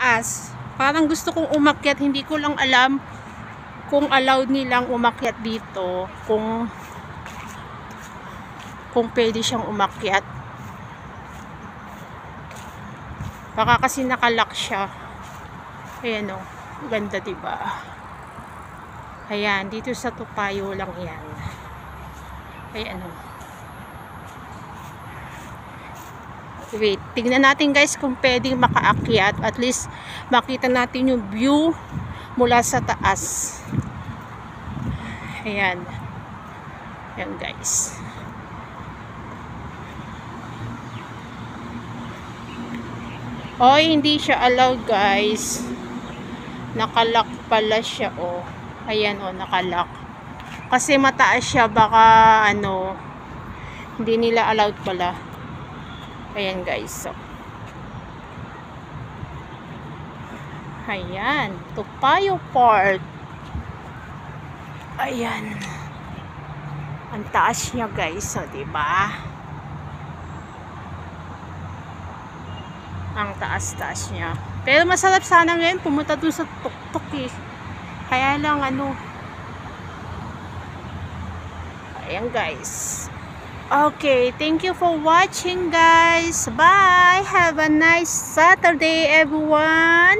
taas. Parang gusto kong umakyat, hindi ko lang alam kung allowed nilang umakyat dito, kung kung pwede siyang umakyat. Baka kasi nakalock siya. Ayan o, ganda 'di ba? Ayan, dito sa Tupayo lang 'yan. Ayan o. Wait, tignan natin guys kung pwedeng makaakyat. At least makita natin yung view mula sa taas. Ayan. Ayan guys. Oy, hindi siya allowed guys. Nakalock pala siya oh. Ayan oh, nakalock. Kasi mataas siya baka ano hindi nila allowed pala. Ayan guys. So. Ayan. Tupayo Park. Ayan. Ang taas niya guys. So, diba? Ang taas-taas niya. Pero masarap sana ngayon pumunta dun sa tuktok eh. Kaya lang ano. Ayan guys. Okay, thank you for watching guys. Bye. Have a nice Saturday everyone.